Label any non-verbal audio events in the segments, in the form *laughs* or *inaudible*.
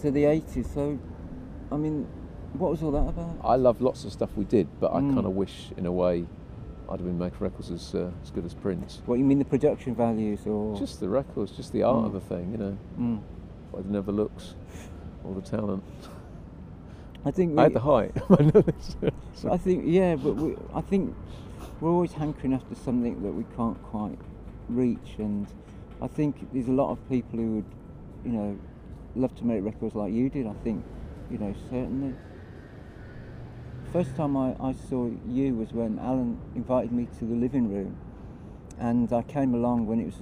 to the 80s. So, I mean, what was all that about? I love lots of stuff we did, but I Mm. kind of wish, in a way, I'd have been making records as uh, as good as Prince. What you mean the production values or Just the records, just the art Mm. of the thing, you know. Mm. I didn't have the looks or the talent. I think I had the height. *laughs* I. I think yeah, but we, I think we're always hankering after something that we can't quite reach, and I think there's a lot of people who would, you know, love to make records like you did. I think, you know, certainly. First time I, I saw you was when Alan invited me to the living room, and I came along when it was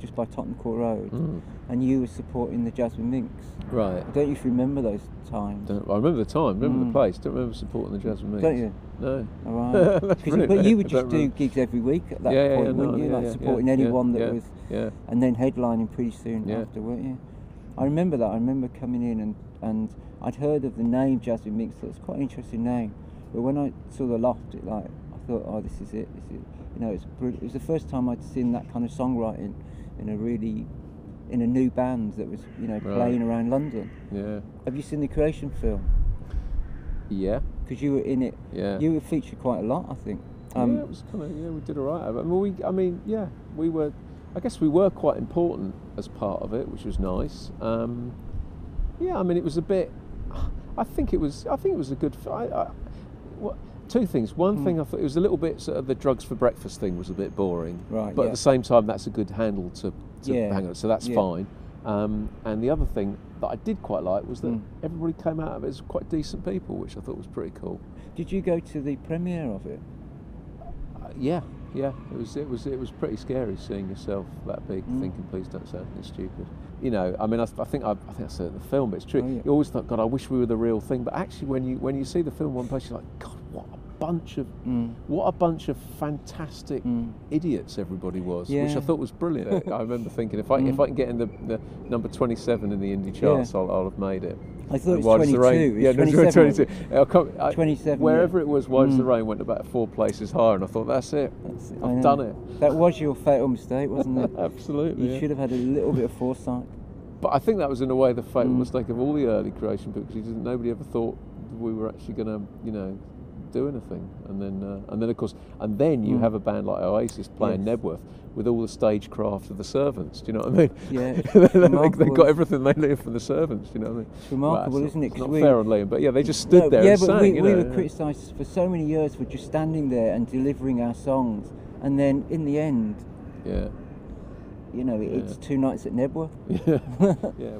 just by Tottenham Court Road, Mm. and you were supporting the Jasmine Minks. Right. I don't you remember those times. Don't, I remember the time, remember Mm. the place. Don't remember supporting the Jasmine Minks. Don't you? No. All right. *laughs* That's brilliant, but you would just don't remember. gigs every week at that yeah, point, yeah, wouldn't no, you? yeah, like supporting anyone that was, Yeah. and then headlining pretty soon after, weren't you? I remember that. I remember coming in and, and I'd heard of the name Jasmine Minks. Was quite an interesting name. But when I saw the loft, it like I thought, oh, this is it. This is, you know, it's brilliant. It was the first time I'd seen that kind of songwriting in a really, in a new band that was, you know, Right. playing around London. Yeah. Have you seen the Creation film? Yeah. Because you were in it. Yeah. You were featured quite a lot, I think. Um, yeah, it was kind of yeah, we did all right. I mean, we, I mean, yeah, we were. I guess we were quite important as part of it, which was nice. Um, yeah, I mean, it was a bit. I think it was. I think it was a good. I, I, what, two things. One Mm. thing I thought it was a little bit sort of the drugs for breakfast thing was a bit boring. Right, But yeah. at the same time, that's a good handle to, to Yeah, hang on. So that's yeah. fine. Um, and the other thing that I did quite like was that Mm. everybody came out of it as quite decent people, which I thought was pretty cool. Did you go to the premiere of it? Uh, yeah, yeah. It was it was it was pretty scary seeing yourself that big, Mm. thinking, "Please don't say anything stupid." You know, I mean, I, I think I, I think I said it in the film, but it's true. Oh, yeah. You always thought, "God, I wish we were the real thing." But actually, when you when you see the film one place, you're like, "God, what a bunch of Mm. what a bunch of fantastic Mm. idiots everybody was," which I thought was brilliant. *laughs* I remember thinking, if I if Mm. I can get in the, the number twenty seven in the indie charts, I'll, I'll have made it. I thought it was Why Does the 22. Yeah, no, *laughs* 27, 22. I can't- I- 27, Wherever yeah. it was, Does the Mm. Rain went about four places higher, and I thought, that's it. That's I've done it. That was your fatal mistake, wasn't it? *laughs* Absolutely. You yeah. should have had a little bit of foresight. But I think that was in a way the fatal Mm. mistake of all the early creation books. Nobody ever thought we were actually going to, you know, do anything. And then, uh, and then of course, and then you Mm. have a band like Oasis playing Yes. Knebworth with all the stagecraft of the servants. Do you know what I mean? *laughs* Yeah, it's they, got everything they live from the servants. Do you know what I mean? It's remarkable, Well, isn't it? It's not we- fair on Liam, but yeah, they just stood No, there yeah, and but sang. we, you we were yeah. criticised for so many years for just standing there and delivering our songs, and then in the end, Yeah, you know, it's Yeah. two nights at Knebworth. *laughs* yeah, *laughs* yeah.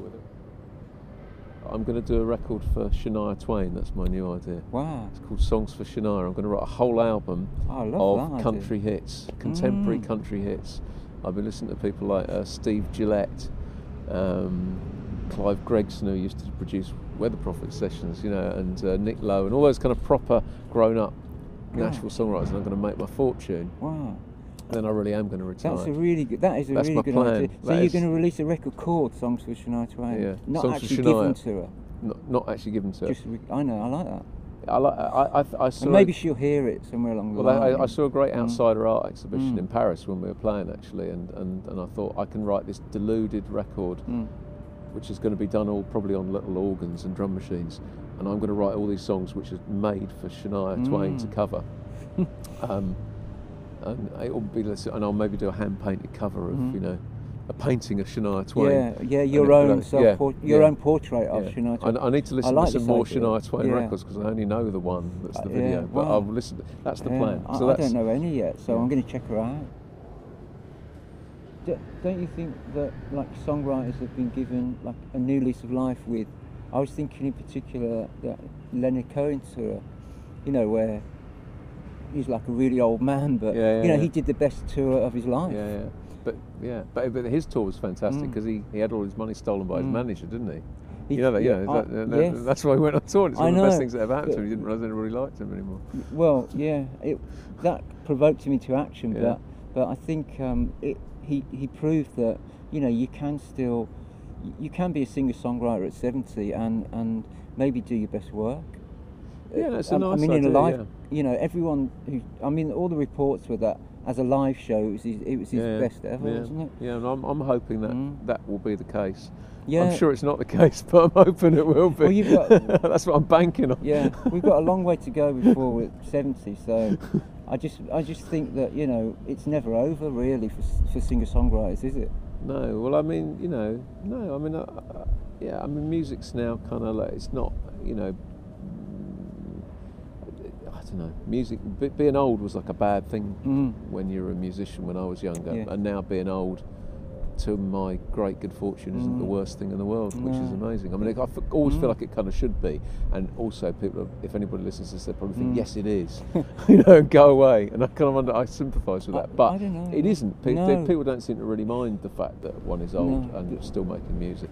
I'm going to do a record for Shania Twain. That's my new idea. Wow, It's called Songs for Shania. I'm going to write a whole album love of that. idea. country hits, contemporary Mm. country hits. I've been listening to people like uh, Steve Gillette, um, Clive Gregson, who used to produce Weather Prophet sessions, you know, and uh, Nick Lowe, and all those kind of proper grown-up Yeah. Nashville songwriters. And I'm going to make my fortune. Wow, Then I really am going to retire. that's a really good. That is a That's really good plan. idea. So That you're is- going to release a record called "Songs for Shania Twain," Yeah, not Songs actually given to her. Not, not actually given to. her. Just, I know, I like that. I, like, I, I, I saw. And maybe she'll hear it somewhere along the Well, line. I, I saw a great Mm. outsider art exhibition Mm. in Paris when we were playing actually, and, and, and I thought I can write this deluded record, Mm. which is going to be done all probably on little organs and drum machines, and I'm going to write all these songs which are made for Shania Twain to Mm. cover, *laughs* um, and it'll be and I'll maybe do a hand painted cover of Mhm. you know a painting of Shania Twain. Yeah, yeah, your own self, yeah, por- your yeah. own portrait of Yeah. Shania Twain. I, I need to listen like to some more idea. Shania Twain Yeah. records because I only know the one that's the Uh, video, but wow. I'll listen. To, that's the plan. I, so I that's, don't know any yet, so. I'm going to check her out. D- don't you think that like songwriters have been given like a new lease of life with? I was thinking in particular that Leonard Cohen tour, you know, where he's like a really old man, but Yeah, yeah, you know yeah. he did the best tour of his life. Yeah, yeah. But yeah, but, but his tour was fantastic Mm. because he, he had all his money stolen by his Mm. manager, didn't he? He- you know that, yeah. I- that, that- yes. That's why he went on tour. It's I one of the best things that ever happened to him. He didn't realise anybody liked him anymore. Well, yeah, it, that provoked him into action, Yeah. but but I think um, it, he he proved that you know you can still you can be a singer songwriter at seventy and and maybe do your best work. Yeah, that's a Um, I nice mean, in a live, yeah. you know, everyone who I mean, all the reports were that as a live show, it was his, it was his yeah, best ever, yeah. wasn't it? Yeah, and I'm, I'm hoping that Mm. that will be the case. Yeah. I'm sure it's not the case, *laughs* but I'm hoping it will be. Well, you've got- *laughs* That's what I'm banking on. Yeah, we've got a long way to go *laughs* before we're 70. So, I just, I just think that you know, it's never over really for for singer-songwriters, is it? No, well, I mean, you know, no, I mean, yeah, I mean, music's now kind of like it's not, you know, I don't know, music. Being old was like a bad thing Mm. when you were a musician when I was younger, Yeah. and now being old. To my great good fortune, isn't the Mm. worst thing in the world, which is amazing. I mean, I f- always feel Mm. like it kind of should be, and also people, if anybody listens to this, they probably think, Mm. yes, it is, *laughs* *laughs* you know, and go away. And I kind of wonder, I sympathise with that, but I don't know. it isn't. Pe- No. People don't seem to really mind the fact that one is old No. and still making music.